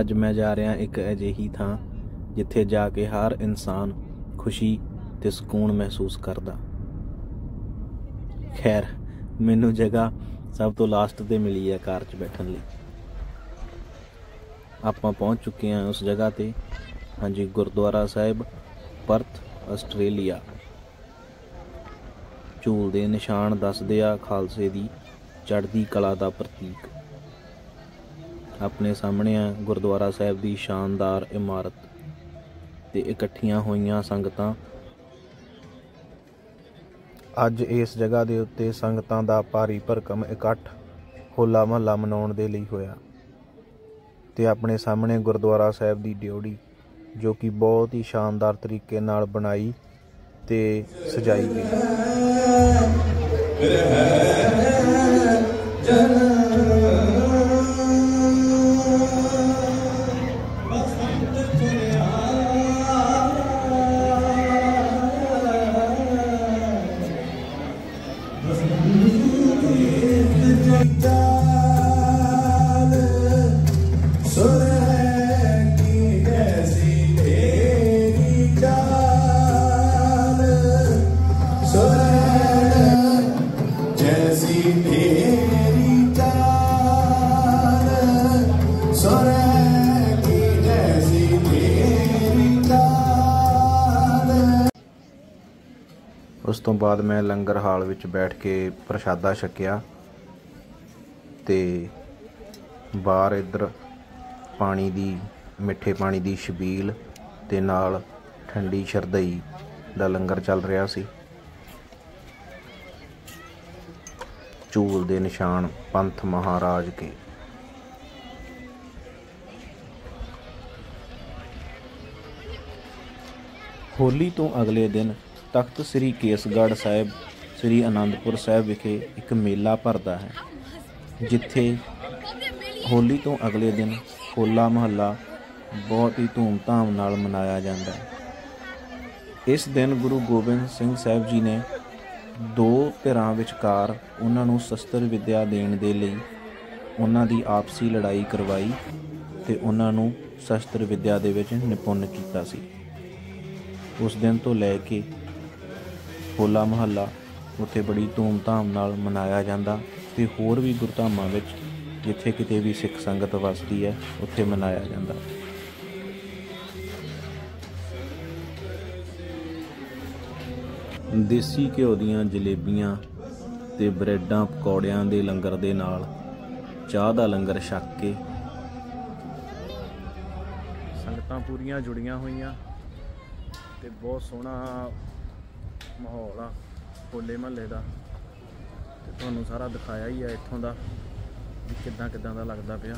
ਅੱਜ ਮੈਂ ਜਾ ਰਿਹਾ ਇੱਕ ਅਜਿਹੀ ਥਾਂ ਜਿੱਥੇ ਜਾ ਕੇ ਹਰ ਇਨਸਾਨ ਖੁਸ਼ੀ ਤੇ ਸਕੂਨ ਮਹਿਸੂਸ ਕਰਦਾ। ਖੈਰ, ਮੈਨੂੰ ਜਗ੍ਹਾ ਸਭ ਤੋਂ ਲਾਸਟ ਤੇ ਮਿਲੀ ਹੈ ਕਾਰ 'ਚ ਬੈਠਣ ਲਈ। ਆਪਾਂ ਪਹੁੰਚ ਚੁੱਕੇ ਹਾਂ ਉਸ ਜਗ੍ਹਾ ਤੇ। ਹਾਂਜੀ, ਗੁਰਦੁਆਰਾ ਸਾਹਿਬ, ਪਰਥ, ਆਸਟ੍ਰੇਲੀਆ। ਝੂਲ ਦੇ ਨਿਸ਼ਾਨ ਦੱਸਦੇ ਆ ਖਾਲਸੇ ਦੀ ਚੜ੍ਹਦੀ ਕਲਾ ਦਾ ਪ੍ਰਤੀਕ। ਆਪਣੇ ਸਾਹਮਣੇ ਆ, ਗੁਰਦੁਆਰਾ ਸਾਹਿਬ ਦੀ ਸ਼ਾਨਦਾਰ ਇਮਾਰਤ ਤੇ ਇਕੱਠੀਆਂ ਹੋਈਆਂ ਸੰਗਤਾਂ। ਅੱਜ ਇਸ ਜਗ੍ਹਾ ਦੇ ਉੱਤੇ ਸੰਗਤਾਂ ਦਾ ਭਾਰੀ ਭਰਕਮ ਇਕੱਠ ਹੋਲਾ ਮਹੱਲਾ ਮਨਾਉਣ ਦੇ ਲਈ ਹੋਇਆ। ਤੇ ਆਪਣੇ ਸਾਹਮਣੇ ਗੁਰਦੁਆਰਾ ਸਾਹਿਬ ਦੀ ਡਿਉੜੀ ਜੋ ਕਿ ਬਹੁਤ ਹੀ ਸ਼ਾਨਦਾਰ ਤਰੀਕੇ ਨਾਲ ਬਣਾਈ ਤੇ ਸਜਾਈ ਗਈ। ਹੈ ਜਨ ਉਸ ਤੋਂ ਬਾਅਦ ਮੈਂ ਲੰਗਰ ਹਾਲ ਵਿੱਚ ਬੈਠ ਕੇ ਪ੍ਰਸ਼ਾਦਾ ਛਕਿਆ। ਤੇ ਬਾਹਰ ਇੱਧਰ ਪਾਣੀ ਦੀ, ਮਿੱਠੇ ਪਾਣੀ ਦੀ ਛਬੀਲ ਤੇ ਨਾਲ ਠੰਡੀ ਸ਼ਰਦਈ ਦਾ ਲੰਗਰ ਚੱਲ ਰਿਹਾ ਸੀ। ਝੂਲ ਦੇ ਨਿਸ਼ਾਨ ਪੰਥ ਮਹਾਰਾਜ ਕੇ। ਹੋਲੀ ਤੋਂ ਅਗਲੇ ਦਿਨ ਤਖਤ ਸ੍ਰੀ ਕੇਸਗੜ੍ਹ ਸਾਹਿਬ, ਸ੍ਰੀ ਅਨੰਦਪੁਰ ਸਾਹਿਬ ਵਿਖੇ ਇੱਕ ਮੇਲਾ ਭਰਦਾ ਹੈ। ਜਿੱਥੇ ਹੋਲੀ ਤੋਂ ਅਗਲੇ ਦਿਨ ਹੋਲਾ ਮਹੱਲਾ ਬਹੁਤ ਹੀ ਧੂਮਧਾਮ ਨਾਲ ਮਨਾਇਆ ਜਾਂਦਾ ਹੈ। ਇਸ ਦਿਨ ਗੁਰੂ ਗੋਬਿੰਦ ਸਿੰਘ ਸਾਹਿਬ ਜੀ ਨੇ ਦੋ ਧਿਰਾਂ ਵਿਚਕਾਰ ਉਹਨਾਂ ਨੂੰ ਸ਼ਸਤਰ ਵਿਦਿਆ ਦੇਣ ਦੇ ਲਈ ਉਹਨਾਂ ਦੀ ਆਪਸੀ ਲੜਾਈ ਕਰਵਾਈ ਤੇ ਉਹਨਾਂ ਨੂੰ ਸ਼ਸਤਰ ਵਿਦਿਆ ਦੇ ਵਿੱਚ ਨਿਪੁੰਨ ਕੀਤਾ ਸੀ। ਉਸ ਦਿਨ ਤੋਂ ਲੈ ਕੇ ਹੋਲਾ ਮਹੱਲਾ ਉੱਥੇ ਬੜੀ ਧੂਮਧਾਮ ਨਾਲ ਮਨਾਇਆ ਜਾਂਦਾ ਤੇ ਹੋਰ ਵੀ ਗੁਰਧਾਮਾਂ ਵਿੱਚ ਜਿੱਥੇ ਕਿਤੇ ਵੀ ਸਿੱਖ ਸੰਗਤ ਵਸਦੀ ਹੈ, ਉੱਥੇ ਮਨਾਇਆ ਜਾਂਦਾ। ਦੇਸੀ ਘਿਓ ਦੀਆਂ ਜਲੇਬੀਆਂ ਤੇ ਬ੍ਰੈਡਾਂ, ਪਕੌੜਿਆਂ ਦੇ ਲੰਗਰ ਦੇ ਨਾਲ ਚਾਹ ਦਾ ਲੰਗਰ ਛਕ ਕੇ ਸੰਗਤਾਂ ਪੂਰੀਆਂ ਜੁੜੀਆਂ ਹੋਈਆਂ ਤੇ ਬਹੁਤ ਸੋਹਣਾ ਮਾਹੌਲ ਆ, ਹੋਲੇ ਮਹੱਲੇ ਦਾ। ਤੇ ਤੁਹਾਨੂੰ ਸਾਰਾ ਦਿਖਾਇਆ ਹੀ ਆ ਇੱਥੋਂ ਦਾ ਵੀ ਕਿੱਦਾਂ ਕਿੱਦਾਂ ਦਾ ਲੱਗਦਾ ਪਿਆ।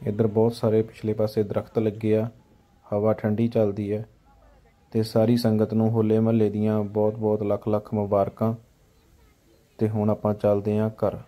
ਇੱਧਰ ਬਹੁਤ ਸਾਰੇ ਪਿਛਲੇ ਪਾਸੇ ਦਰਖਤ ਲੱਗੇ ਆ। ਹਵਾ ਠੰਡੀ ਚੱਲਦੀ ਹੈ ਤੇ ਸਾਰੀ ਸੰਗਤ ਨੂੰ ਹੋਲੇ ਮਹੱਲੇ ਦੀਆਂ ਬਹੁਤ ਬਹੁਤ ਲੱਖ ਲੱਖ ਮੁਬਾਰਕਾਂ। ਤੇ ਹੁਣ ਆਪਾਂ ਚੱਲਦੇ ਆਂ ਘਰ।